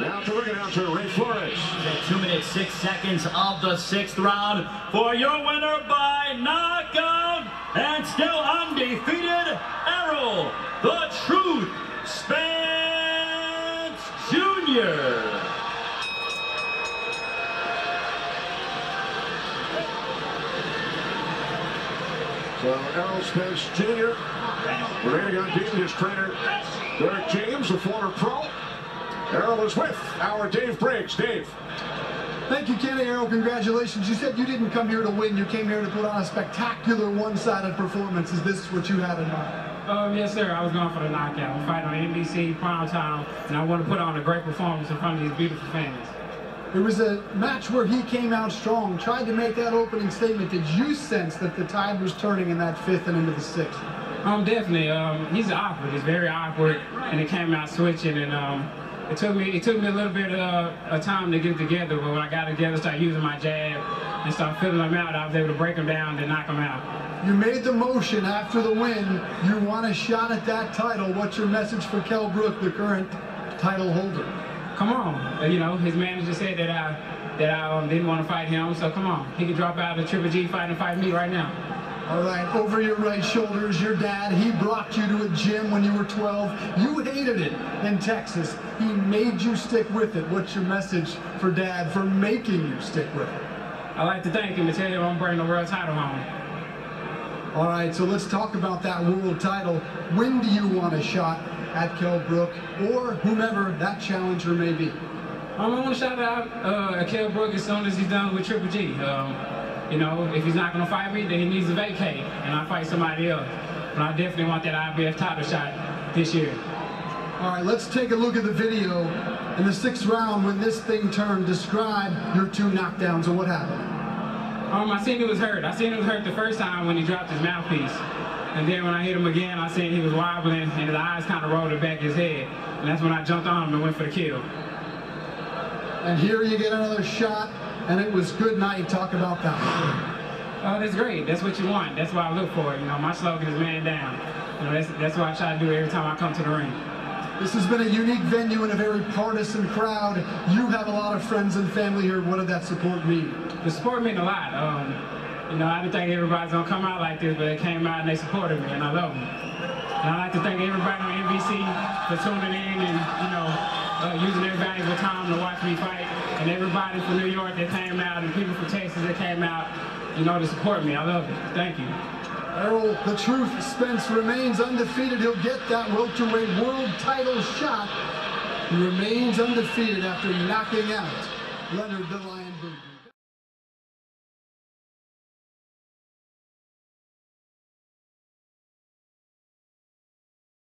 Now to ring announcer Ray Flores. 2 minutes 6 seconds of the sixth round for your winner by knockout and still undefeated Errol, the Truth Spence Jr. So Errol Spence Jr. remaining on team, his trainer Derek James, a former pro. Errol is with our Dave Briggs. Dave. Thank you, Kenny Errol. Congratulations. You said you didn't come here to win. You came here to put on a spectacular one-sided performance. Is this what you had in mind? Um, yes, sir. I was going for the knockout. I'm fighting on NBC prime time, and I want to put on a great performance in front of these beautiful fans. It was a match where he came out strong, tried to make that opening statement. Did you sense that the tide was turning in that fifth and into the sixth? Um, definitely. Um, he's awkward. He's very awkward, and it came out switching, and um, it took me it took me a little bit of, of time to get together. But when I got together, started using my jab and started filling him out, I was able to break him down and knock him out. You made the motion after the win. You want a shot at that title. What's your message for Kell Brook, the current title holder? Come on, you know his manager said that I that I um, didn't want to fight him, so come on, he can drop out of Triple G fight and fight me right now. All right, over your right shoulder is your dad. He brought you to a gym when you were 12. You hated it in Texas. He made you stick with it. What's your message for dad for making you stick with it? I'd like to thank him and tell him I'm bringing the world title home. All right, so let's talk about that world title. When do you want a shot at Kell Brook or whomever that challenger may be? Um, I want to shout out uh, Kell Brook as soon as he's done with Triple G. Um, you know, if he's not going to fight me, then he needs to vacate, and I fight somebody else. But I definitely want that IBF title shot this year. All right, let's take a look at the video in the sixth round when this thing turned. Describe your two knockdowns and what happened. Um, I seen he was hurt. I seen was hurt the first time when he dropped his mouthpiece. And then when I hit him again, I seen he was wobbling and his eyes kind of rolled back his head. And that's when I jumped on him and went for the kill. And here you get another shot, and it was good night. Talk about that. Oh, that's great. That's what you want. That's what I look for. You know, my slogan is man down. You know, that's, that's what I try to do every time I come to the ring. This has been a unique venue and a very partisan crowd. You have a lot of friends and family here. What did that support mean? The support meant a lot. Um, you know, I didn't think everybody's gonna come out like this, but they came out and they supported me, and I love them. And I'd like to thank everybody on NBC for tuning in and, you know, uh, using their valuable time to watch me fight, and everybody from New York that came out, and people from Texas that came out, you know, to support me. I love it. Thank you. Errol, the truth, Spence remains undefeated. He'll get that welterweight world title shot. He remains undefeated after knocking out Leonard the Lion Bundu.